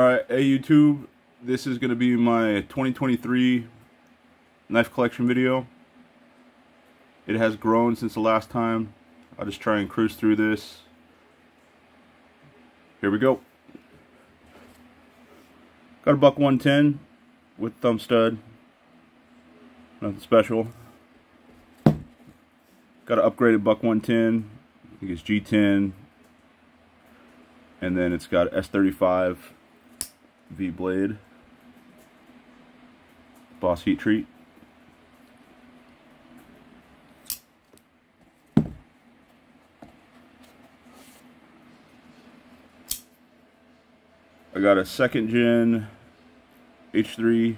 Alright, hey YouTube, this is going to be my 2023 knife collection video. It has grown since the last time. I'll just try and cruise through this. Here we go. Got a buck 110 with thumb stud. Nothing special. Got an upgraded buck 110. I think it's G10. And then it's got S35 V blade. Boss heat treat. I got a second gen H3,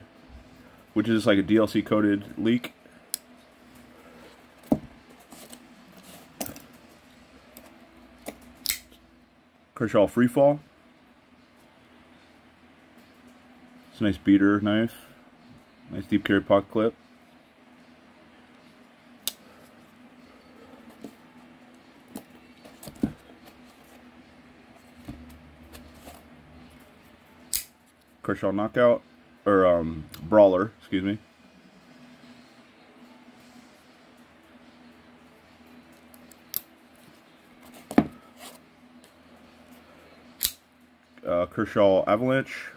which is like a DLC coated leek. Kershaw Freefall. It's a nice beater knife. Nice deep carry pocket clip. Kershaw Knockout, or um, Brawler, excuse me. Uh, Kershaw Avalanche,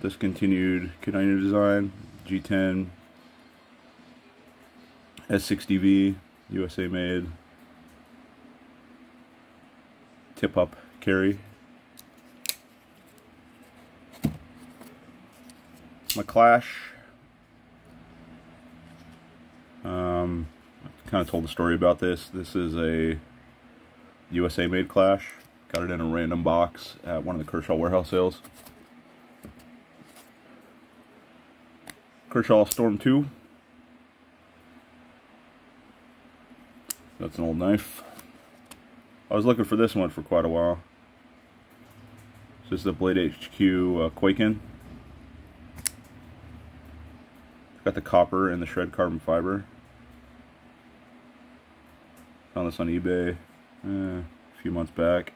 discontinued Ken Onion design, G10, S60V, USA made, tip up carry. my Clash. Um, I kind of told the story about this. This is a USA made Clash. Got it in a random box at one of the Kershaw warehouse sales. Kershaw Storm 2. That's an old knife. I was looking for this one for quite a while. This is the Blade HQ uh, Quakin. Got the copper and the shred carbon fiber. Found this on eBay eh, a few months back.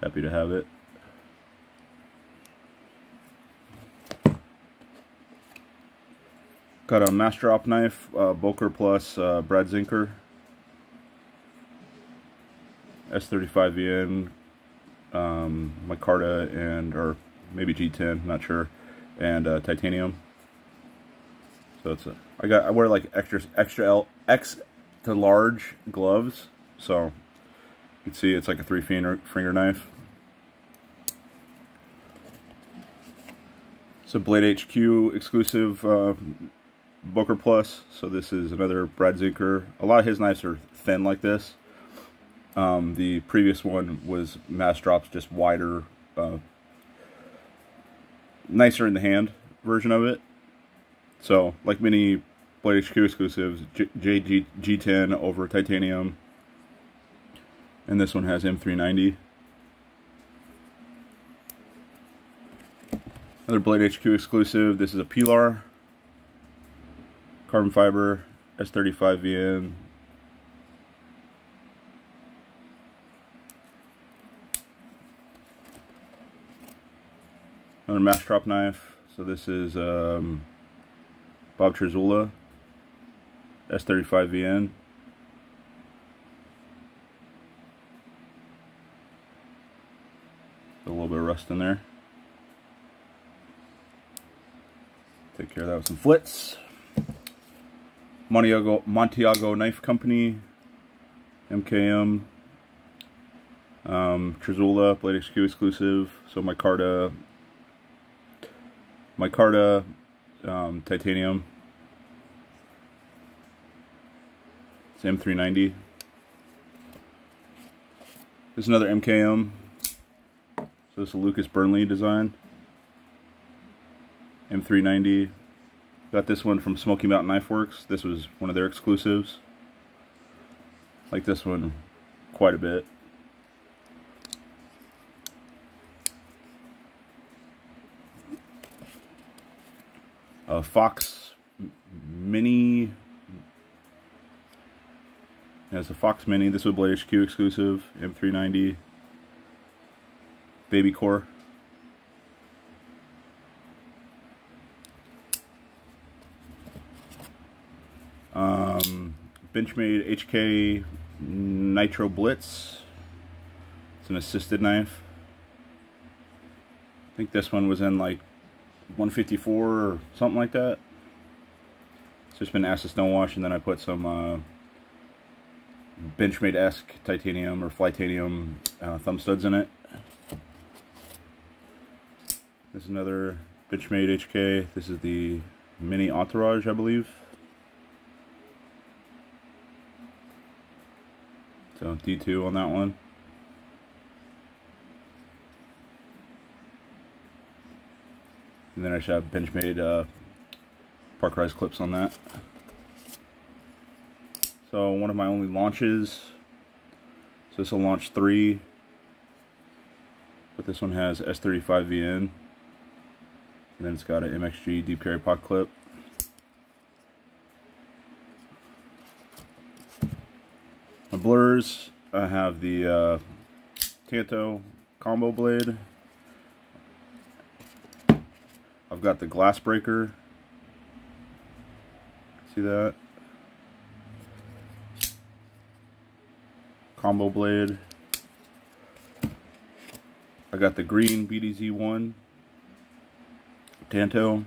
Happy to have it. Got a Massdrop knife, uh, Boker Plus uh, Brad Zinker. S35VN, um, Micarta, and, or maybe G10, not sure, and uh, titanium. So it's a, I got I wear like extra extra L X to large gloves, so you can see it's like a three finger finger knife. It's a Blade HQ exclusive uh, Boker Plus. So this is another Brad Zinker. A lot of his knives are thin like this. Um, the previous one was mass drops, just wider, uh, nicer in the hand version of it. So, like many Blade HQ exclusives, JG G10 over titanium. And this one has M390. Another Blade HQ exclusive. This is a Pilar. Carbon fiber, S35VN. Another mass drop knife. So this is um, Bob Terzuola, S35VN. A little bit of rust in there. Take care of that with some flits. Maniago, Maniago Knife Company, MKM, um, Terzuola, Blade HQ exclusive. So Micarta, Micarta, um, titanium. It's M390. There's another MKM. So this is a Lucas Burnley design. M390. Got this one from Smoky Mountain Knife Works. This was one of their exclusives. Like this one quite a bit. A Fox Mini. Has a Fox Mini. This was Blade HQ exclusive. M390. baby core. Um, Benchmade HK Nitro Blitz. It's an assisted knife. I think this one was in like 154 or something like that. It's just been acid stone wash and then I put some uh, Benchmade-esque titanium or flytanium uh, thumb studs in it. This is another Benchmade HK. This is the Mini Entourage, I believe. So D2 on that one. And then I should have Benchmade uh, Park Rise clips on that. So one of my only launches. So this will launch three. But this one has S35VN. And then it's got an MXG deep carry pot clip. Blurs, I have the uh, Tanto combo blade. I've got the glass breaker. See that? Combo blade. I got the green BDZ1 Tanto.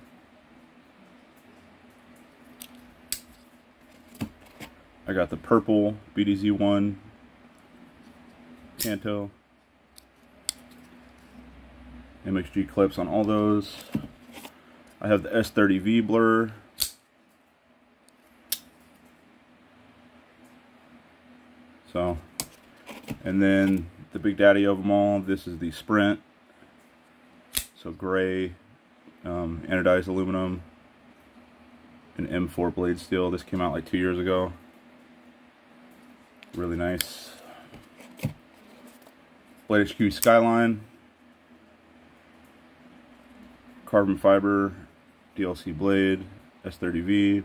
I got the purple BDZ1 Tanto. MXG clips on all those. I have the S30V blur. So, and then the big daddy of them all, this is the Sprint. So gray, um, anodized aluminum, an M4 blade steel. This came out like two years ago. Really nice. Blade HQ Skyline. Carbon fiber, DLC blade, S30V.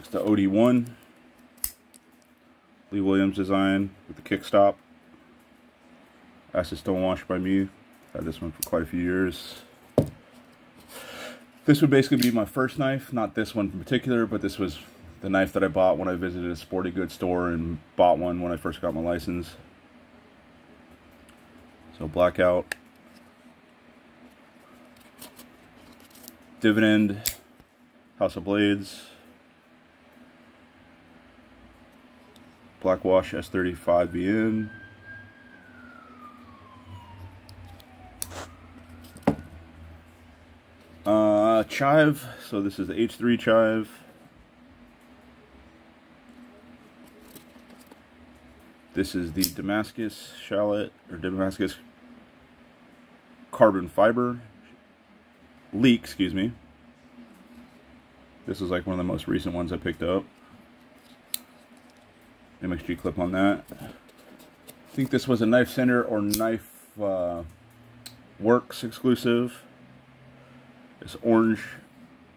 It's the OD1. Lee Williams design with the kickstop. Acid stone wash by me. Had this one for quite a few years. This would basically be my first knife, not this one in particular, but this was the knife that I bought when I visited a sporting goods store and bought one when I first got my license. So blackout. Dividend, House of Blades, Blackwash S35VN, Uh, chive. So this is the H3 chive. This is the Damascus shallot, or Damascus carbon fiber leek, excuse me. This is like one of the most recent ones I picked up. MXG clip on that. I think this was a Knife Center or Knife uh, Works exclusive. It's orange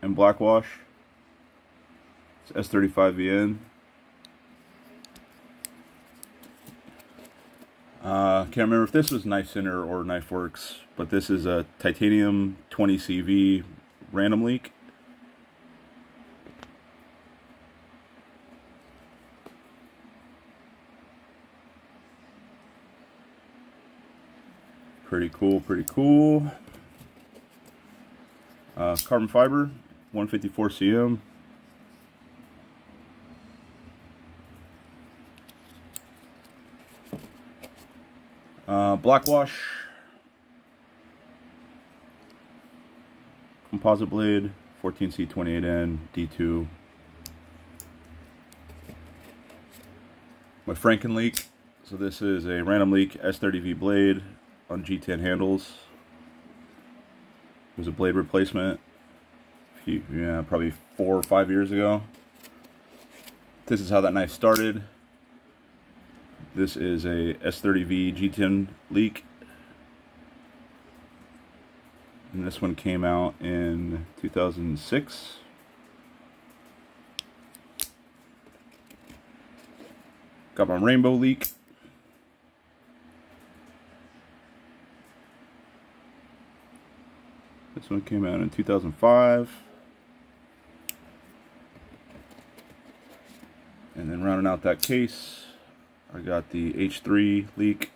and black wash. It's S35VN. Uh, can't remember if this was Knife Center or Knife Works, but this is a titanium 20CV random leek. Pretty cool, pretty cool. Uh, carbon fiber, 154 cm. Uh, black wash, composite blade, 14C28N, D2. My Franken leek, so this is a random leek S30V blade on G10 handles. Was a blade replacement. Few, yeah, probably four or five years ago. This is how that knife started. This is a S30V G10 leek. And this one came out in 2006. Got my rainbow leek. This one came out in 2005. And then rounding out that case, I got the H3 leek.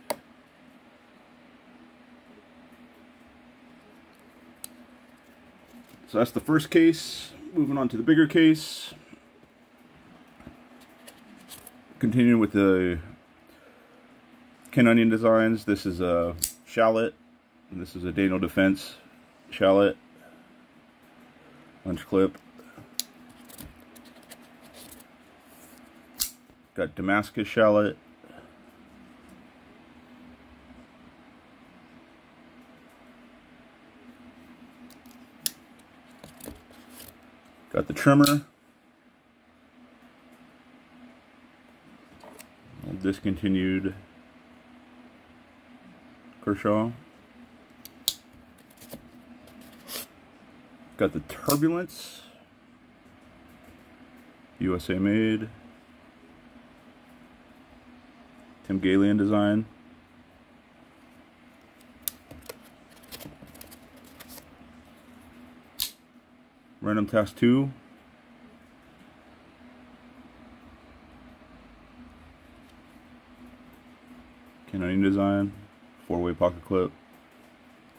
So that's the first case. Moving on to the bigger case. Continuing with the Ken Onion designs. This is a shallot. And this is a Daniel Defense shallot. Lynch clip. Got Damascus shallot. Got the trimmer. Discontinued Kershaw. Got the Turbulence. USA made. Tim Galyean design. Random Task 2. Ken Onion design. Four-way pocket clip.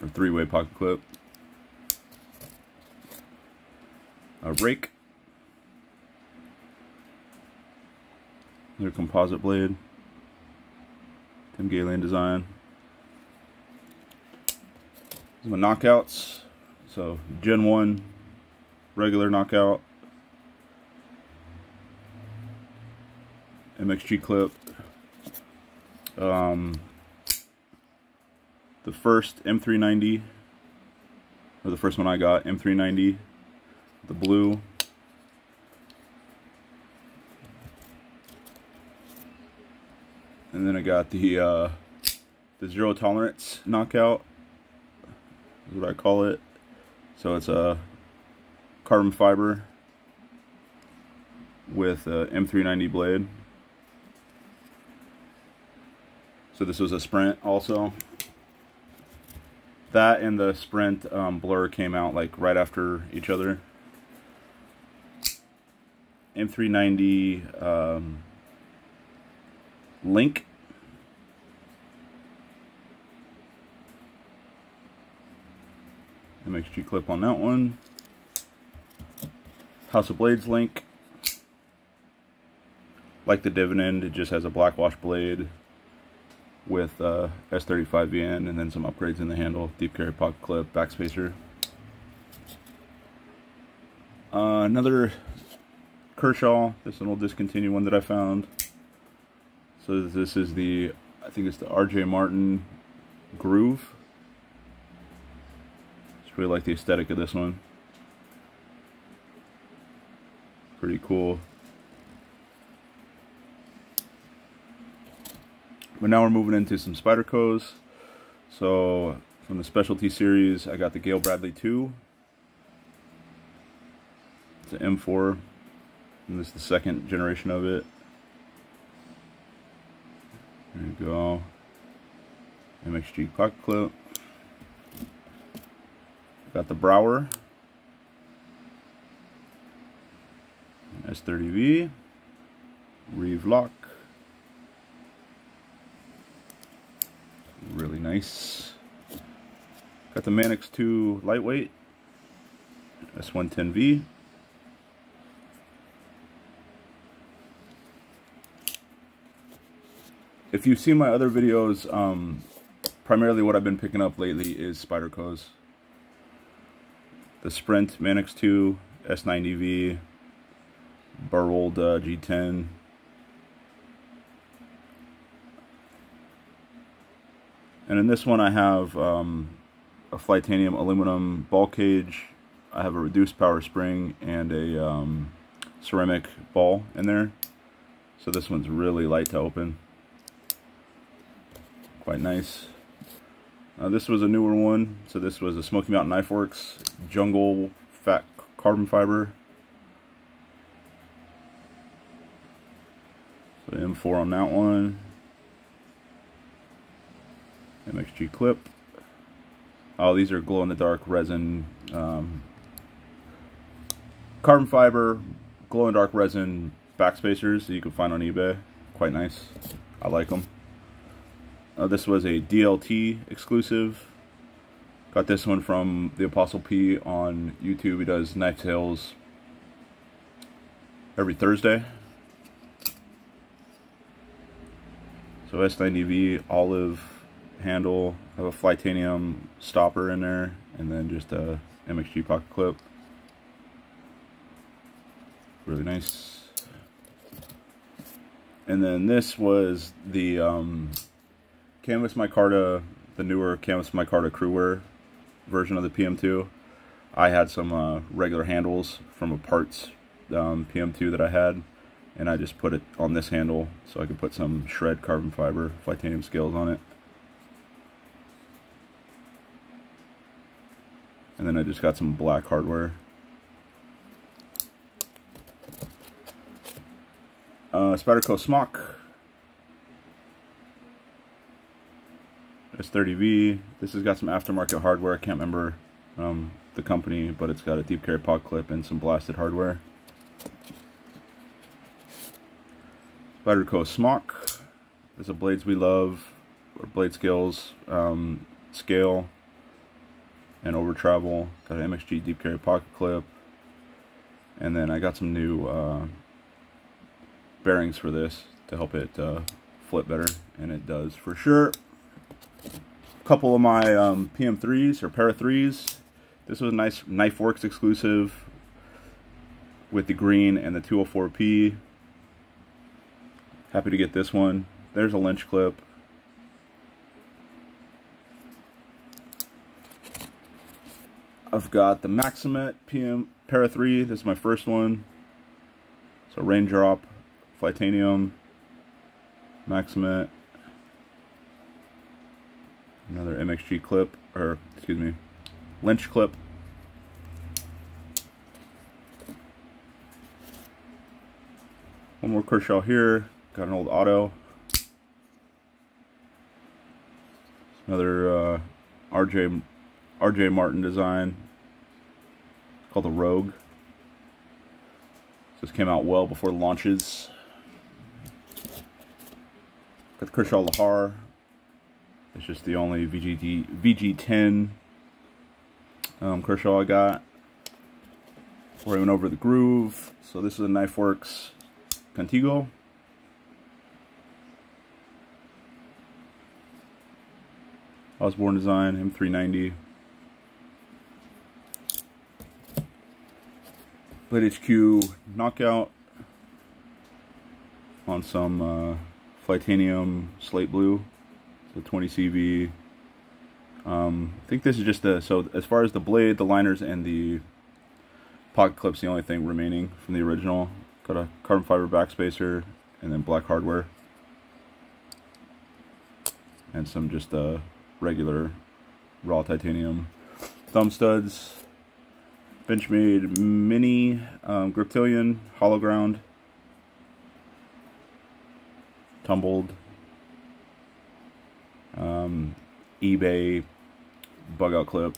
Or three-way pocket clip. Rake. Another composite blade. Tim Galyean design. These are my knockouts. So Gen 1 regular knockout, MXG clip, um, the first M390, or the first one I got, M390, the blue, and then I got the uh, the zero tolerance knockout, is what I call it. So it's a carbon fiber with a M390 blade. So this was a Sprint also. That and the Sprint um, Blur came out like right after each other. M390 um, Link. MXG clip on that one. House of Blades link. Like the Dividend, it just has a black wash blade with uh, S35VN and then some upgrades in the handle, deep carry pocket clip, backspacer. Uh, another Kershaw, this one will discontinue one that I found. So this is the, I think it's the RJ Martin Groove. Just really like the aesthetic of this one. pretty cool. But now we're moving into some Spydercos. So from the specialty series, I got the Gayle Bradley 2. It's an M4. And this is the second generation of it. There you go. MXG pocket clip. Got the Brouwer. S30V, Reeve lock, really nice. Got the Manix 2 lightweight, S110V. If you've seen my other videos, um, primarily what I've been picking up lately is Spydercos. The Sprint Manix 2 S90V, Burwold uh, G10. And in this one I have um, a Flytanium aluminum ball cage. I have a reduced power spring and a um, ceramic ball in there. So this one's really light to open. Quite nice. Uh, this was a newer one. So this was a Smoky Mountain Knife Works Jungle Fat Carbon Fiber an M4 on that one. MXG clip. Oh, these are glow-in-the-dark resin, um, carbon fiber, glow-in-dark resin backspacers that you can find on eBay. Quite nice. I like them. Uh, this was a DLT exclusive. Got this one from the Apostle P on YouTube. He does knife tales every Thursday. So S90V olive handle. Have a Flytanium stopper in there, and then just a MXG pocket clip. Really nice. And then this was the um, Canvas Micarta, the newer Canvas Micarta CruWear version of the PM2. I had some uh, regular handles from a parts um, PM2 that I had, and I just put it on this handle so I could put some shred carbon fiber titanium scales on it. And then I just got some black hardware. Uh, Spyderco Smock. S30V. This has got some aftermarket hardware. I can't remember um, the company, but it's got a deep carry pod clip and some blasted hardware. Spyderco Smock. There's a Blades We Love, or Blade Skills um, scale and over travel. Got an MXG deep carry pocket clip. And then I got some new uh, bearings for this to help it uh, flip better. And it does for sure. Couple of my um, PM3s or Para 3s. This was a nice Knife Works exclusive with the green and the 204P. Happy to get this one. There's a Lynch clip. I've got the Maximet PM Para 3. This is my first one. So Raindrop, Flytanium, Maximet, another MXG clip, or excuse me, Lynch clip. One more Kershaw here. Got an old auto. Another uh, RJ RJ Martin design called the Rogue. This came out well before the launches. Got the Kershaw Lahar. It's just the only VGT, VG10 um, Kershaw I got. Before I went over the groove. So this is a Knifeworks Contego. Osborne design, M390. Blade HQ knockout on some uh, slate blue, the 20 CV. Um, I think this is just the, so as far as the blade, the liners, and the pocket clips, the only thing remaining from the original. Got a carbon fiber backspacer and then black hardware. And some just uh, regular raw titanium thumb studs Benchmade Mini um, Griptilian Hollow Ground. Tumbled. Um, eBay bug out clip.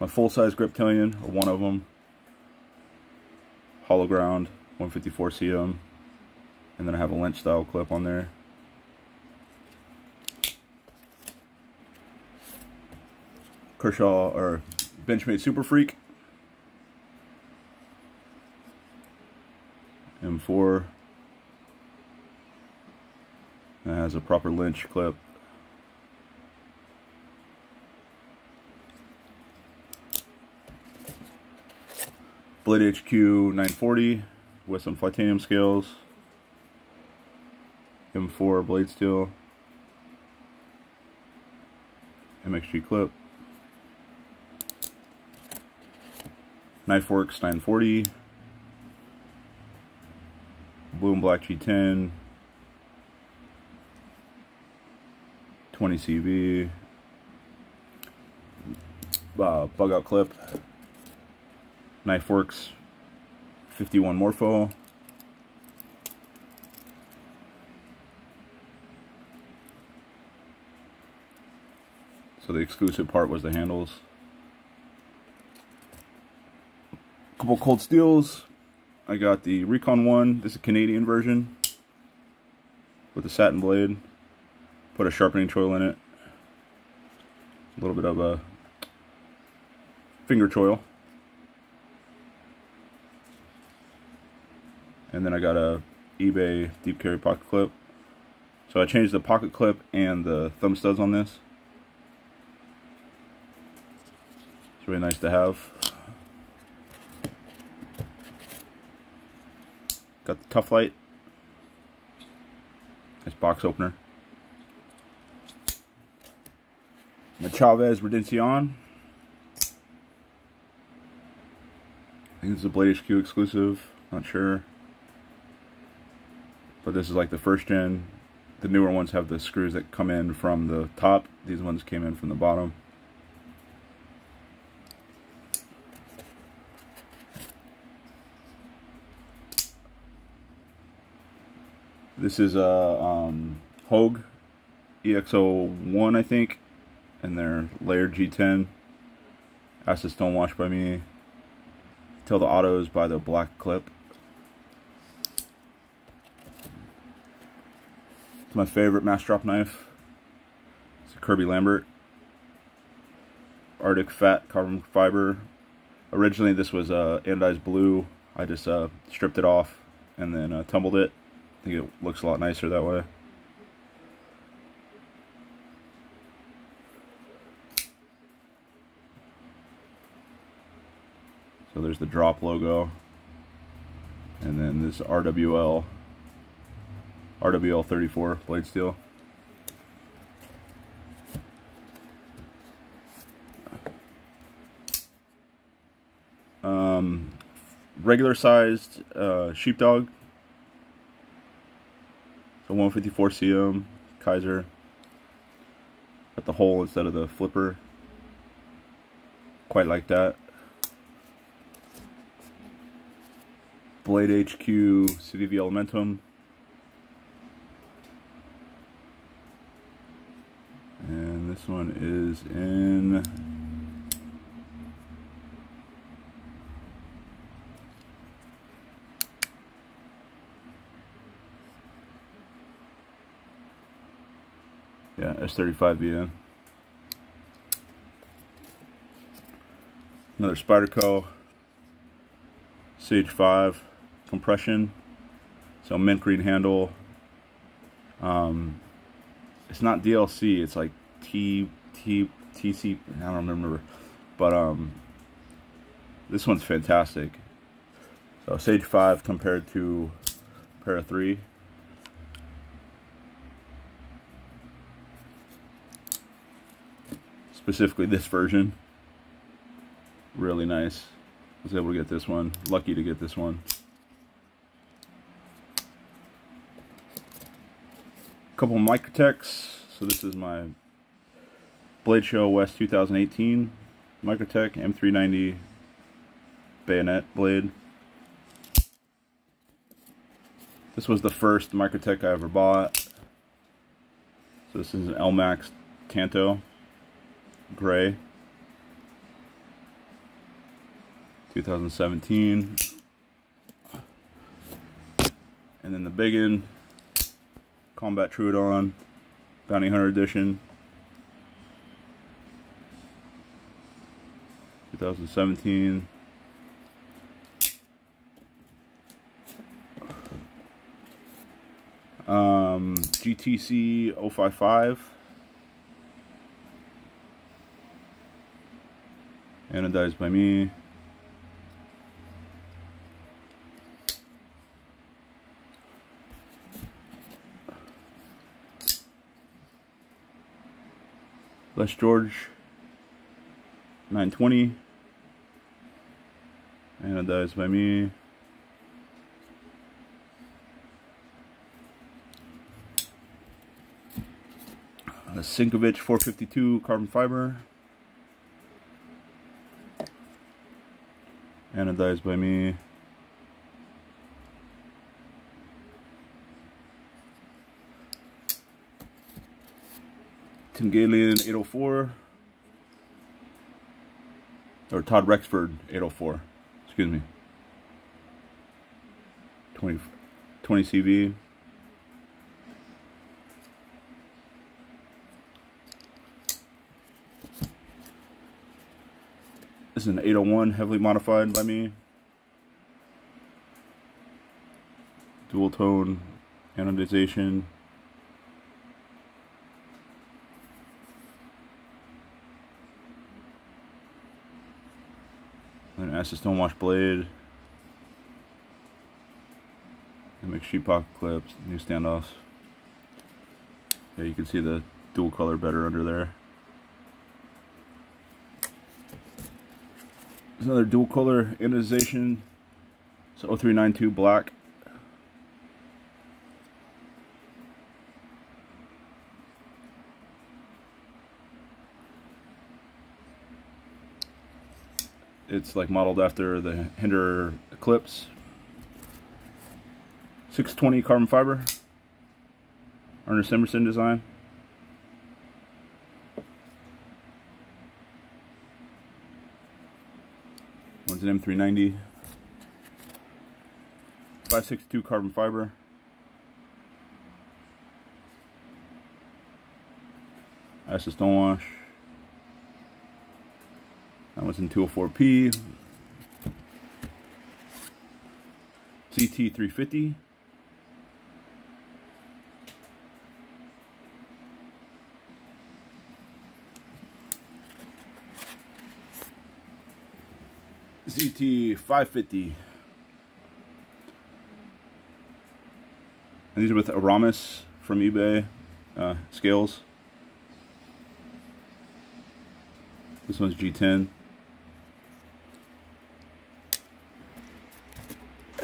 My full size Griptilian, or one of them. Hollow Ground 154 CM. And then I have a Lynch style clip on there. Kershaw, or Benchmade Super Freak. M4. Has a proper Lynch clip. Blade HQ 940 with some Flytanium scales. M4 blade steel. MXG clip. Knife Knifeworks 940, blue and black G10, 20 CV, uh, bug out clip, knife works, 51 morpho, So the exclusive part was the handles. A couple cold steels. I got the Recon 1. This is a Canadian version. With a satin blade. Put a sharpening choil in it. A little bit of a finger choil. And then I got a eBay deep carry pocket clip. So I changed the pocket clip and the thumb studs on this. It's really nice to have. Got the Tuff Lite. Nice box opener. The Chaves Redención. I think this is a Blade HQ exclusive. Not sure. But this is like the first gen. The newer ones have the screws that come in from the top. These ones came in from the bottom. This is a um, Hogue EXO1, I think, and their layered G10. Acid Stonewash by me. Tell the autos by the black clip. It's my favorite mass drop knife. It's a Kirby Lambert. Arctic Fat carbon fiber. Originally this was uh, anodized blue. I just uh, stripped it off and then uh, tumbled it. I think it looks a lot nicer that way. So there's the drop logo. And then this RWL RWL 34 blade steel. Um, regular sized uh, sheepdog. So 154 cm Kizer. Got the hole instead of the flipper. Quite like that. Blade HQ Civivi Elementum. And this one is in yeah, S35VN. Another Spyderco Sage 5 compression. So mint green handle. Um, it's not DLC. It's like T T TC. I don't remember, but um, this one's fantastic. So Sage 5 compared to Para 3. Specifically this version. Really nice. I was able to get this one. Lucky to get this one. Couple Microtechs. So this is my Blade Show West 2018 Microtech M390 bayonet blade. This was the first Microtech I ever bought. So this is an Elmax Tanto gray 2017 and then the big one Combat Troodon, Bounty Hunter Edition, 2017. Um, GTC 055. Anodized by me. Les George. 920 and anodized by me. A Sinkevich 452 carbon fiber. Anodized by me Tim Galyean 804 or Todd Rexford 804. Excuse me. 20, 20 CV. This is an 801, heavily modified by me. Dual tone anodization. An acid stonewash blade. Make sheet pocket clips, new standoffs. Yeah, you can see the dual color better under there. There's another dual color anodization. So 0392 black. It's like modeled after the Hinder Eclipse. 620 carbon fiber. Ernest Emerson design. One's an M390. 562 carbon fiber. Acid stonewash. That was in 204p. CT350. CT 550. And these are with Aramis from eBay uh, scales. This one's G10.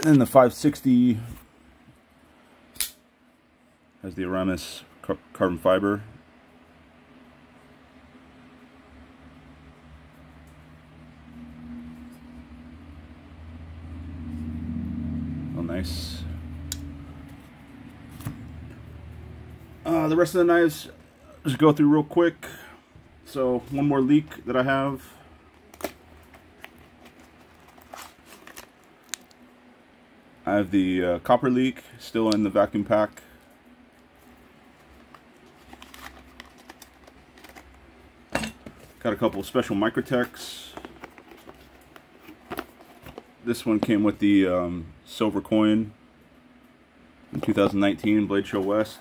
And then the 560 has the Aramis carbon fiber. Oh, nice. Uh, the rest of the knives, just go through real quick. So, one more leek that I have. I have the uh, copper leek still in the vacuum pack. Got a couple special Microtechs. This one came with the um, silver coin in 2019 Blade Show West.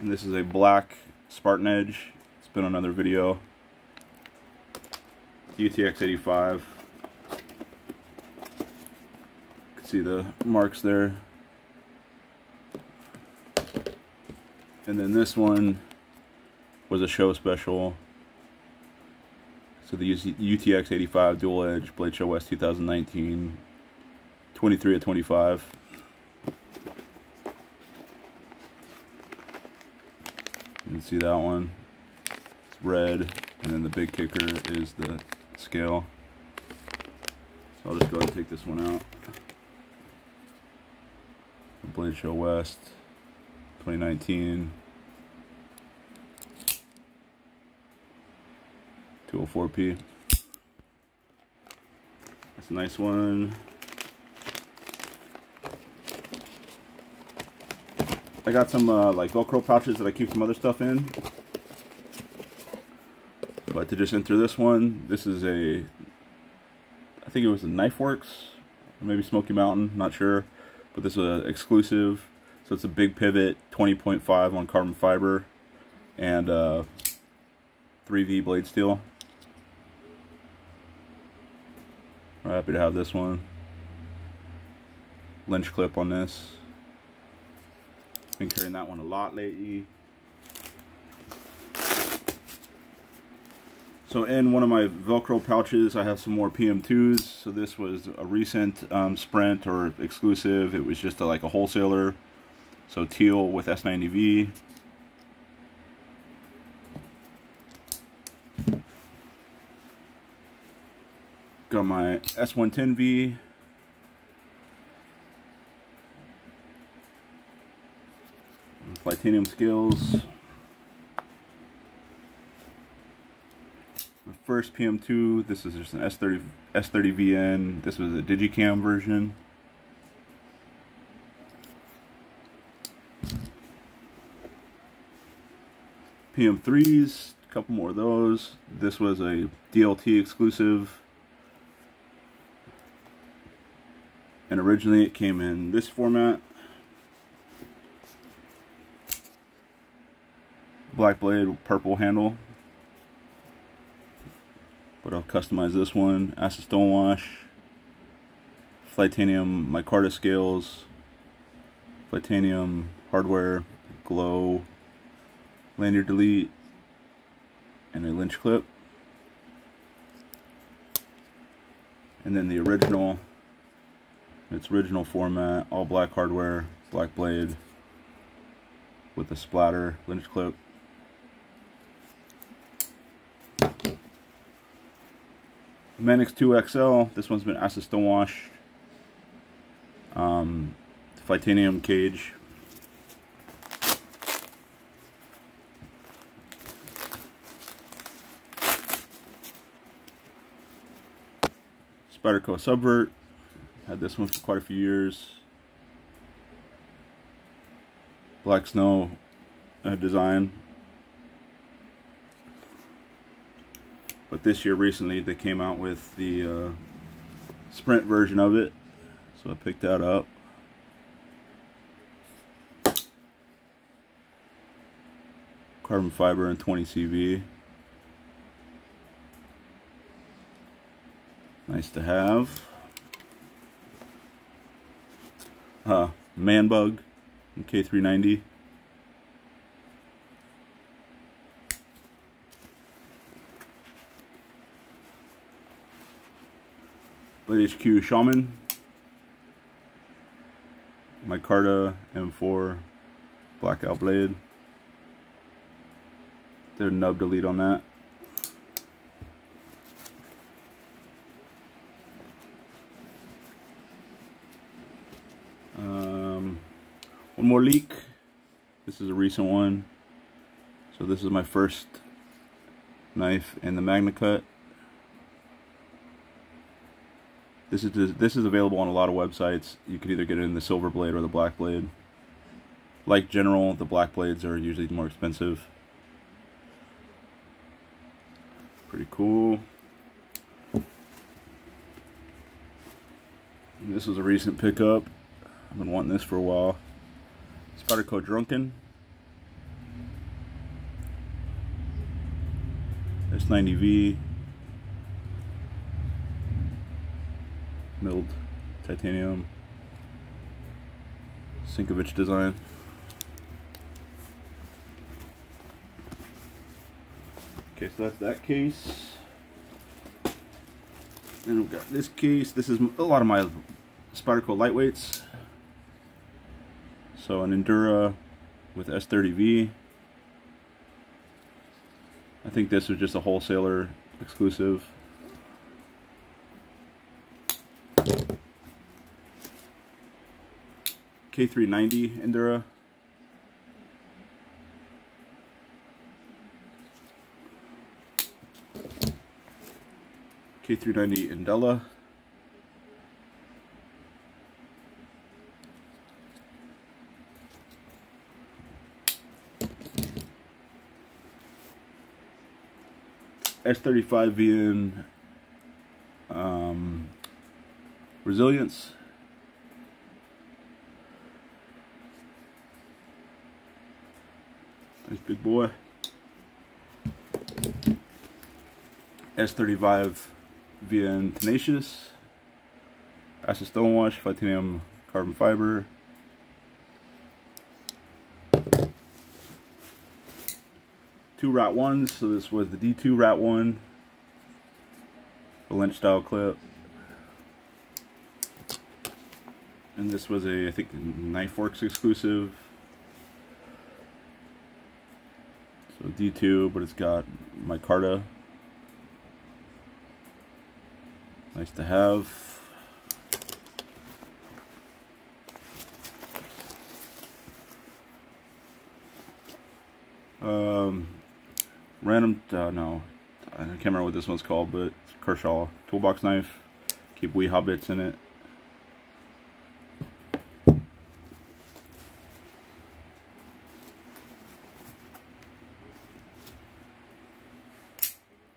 And this is a black Spartan Edge. It's been another video. UTX 85. See the marks there. And then this one was a show special. So the UTX 85 Dual Edge Blade Show West 2019, 23 at 25. You can see that one. It's red, and then the big kicker is the scale. So I'll just go ahead and take this one out. Blade Show West 2019 204p that's a nice one. I got some uh, like velcro pouches that I keep some other stuff in. But to just enter this one this is a I think it was a Knife Works maybe Smoky Mountain not sure but this is an exclusive. So it's a big pivot, 20.5 on carbon fiber, and uh, 3V blade steel. I'm happy to have this one. Lynch clip on this. Been carrying that one a lot lately. So in one of my Velcro pouches, I have some more PM2s. So this was a recent um, Sprint or exclusive. It was just a, like a wholesaler. So teal with S90V. Got my S110V. Titanium scales. First PM2. This is just an S30 S30VN. This was a Digicam version. PM3s, a couple more of those. This was a DLT exclusive. And originally it came in this format. Black blade, purple handle. But I'll customize this one. Acid Stonewash. Flytanium micarta scales. Flytanium hardware. Glow lanyard delete, and a lynch clip. And then the original, its original format, all black hardware, black blade, with a splatter lynch clip. Manix 2XL, this one's been acid stonewash. Um, titanium cage Spyderco Subvert. Had this one for quite a few years. Black Snow uh, design. But this year recently they came out with the uh, Sprint version of it. So I picked that up. Carbon fiber and 20 CV. Nice to have. Uh, Manbug K390. HQ Shaman. Micarta M4 Blackout Blade. A nub delete on that. Um, One more leek. This is a recent one. So this is my first knife in the Magna Cut. This is this is available on a lot of websites. You can either get it in the silver blade or the black blade. Like general, the black blades are usually more expensive. Pretty cool. This is a recent pickup. I've been wanting this for a while. Spyderco Drunken. S90V. Milled titanium. Sinkevich design. Okay, so that's that case. Then we've got this case. This is a lot of my Spyderco lightweights. So an Endura with S30V. I think this was just a wholesaler exclusive. K390 Endura. K390 Endela. S35VN um, resilience. Big boy. S35 VN Tenacious. Acid Stonewash, Titanium Carbon Fiber. two Rat 1s. So this was the D2 Rat 1. The Lynch style clip. And this was a, I think, Knifeworks exclusive. So D2, but it's got my micarta. Nice to have. Um, random, uh, no, I can't remember what this one's called, but Kershaw toolbox knife. Keep wee hobbits in it.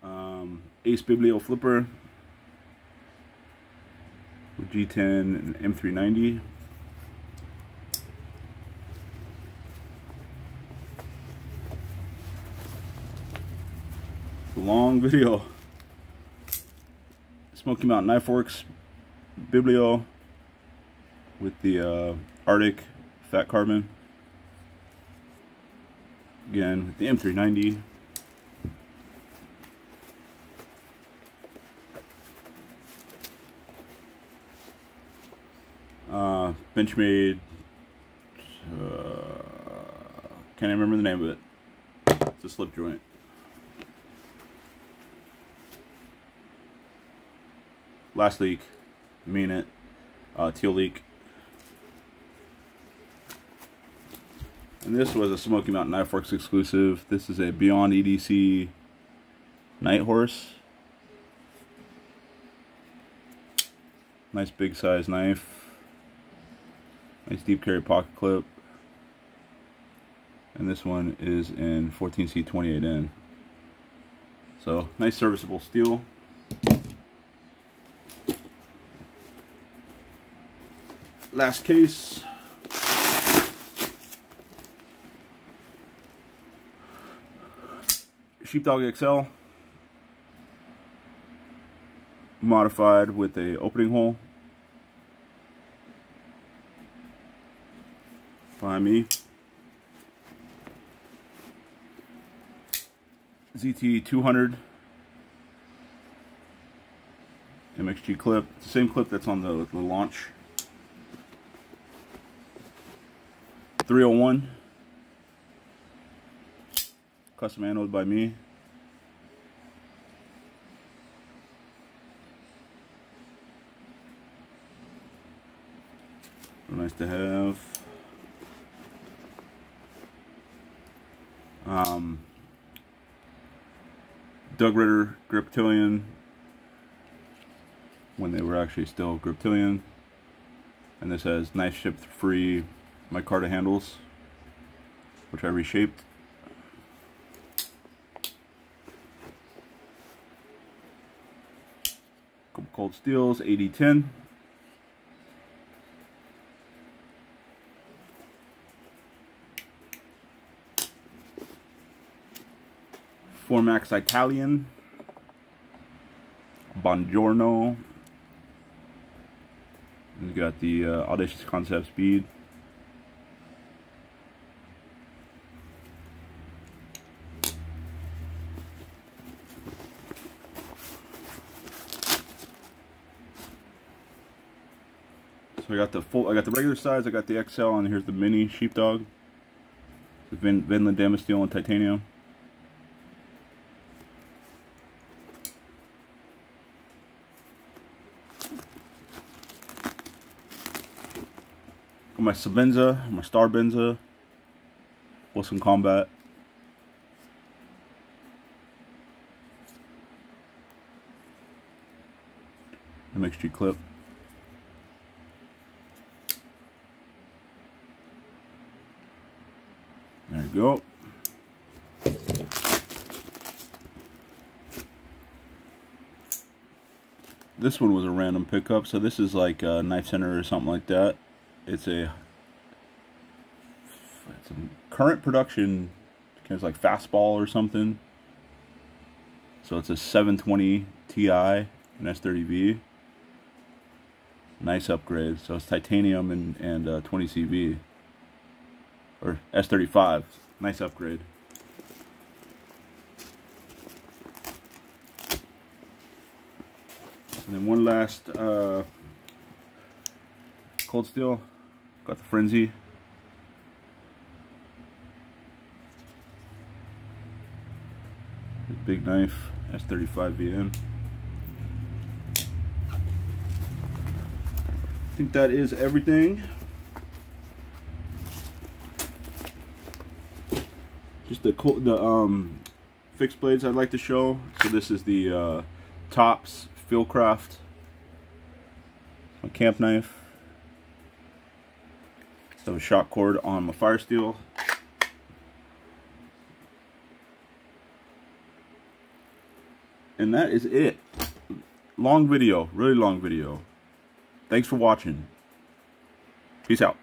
Um, Biblio Flipper with G10 and M390. long video. Smoky Mountain Knife Works Biblio with the uh, Arctic Fat Carbon. Again, with the M390. Uh, Benchmade, uh, can't remember the name of it. It's a slip joint. last leek, mean it, uh, teal leek. And this was a Smoky Mountain Knife Works exclusive. This is a Beyond EDC Night Horse. Nice big size knife. Nice deep carry pocket clip. And this one is in 14C28N. So, nice serviceable steel. last case. Sheepdog XL. Modified with a opening hole. Me. ZT 200 MXG clip. Same clip that's on the, the launch. 301. Custom anode by me. Nice to have. Um, Doug Ritter Griptilian when they were actually still Griptilian. And this has nice ship free micarta handles, which I reshaped. Couple cold steels, 8010. Formax Italian, Bongiorno. We got the uh, Audacious Concept Speed. So I got the full, I got the regular size, I got the XL, and here's the mini sheepdog. With Vin, Vinland Damasteel and titanium. My Sebenza, my Star Benza, Wilson Combat. MXG clip. There you go. This one was a random pickup, so this is like a knife center or something like that. It's a, it's a current production, kind of like fastball or something. So it's a 720 Ti and S30V. Nice upgrade. So it's titanium and, and uh, 20 CV or S35. Nice upgrade. And then one last uh, cold steel. Got the Frenzy. Big knife, S35 VN. I think that is everything. just the the um fixed blades I'd like to show. So this is the uh, Tops Fieldcraft my camp knife. So a shock cord on my fire steel. And that is it. Long video, really long video. Thanks for watching. Peace out.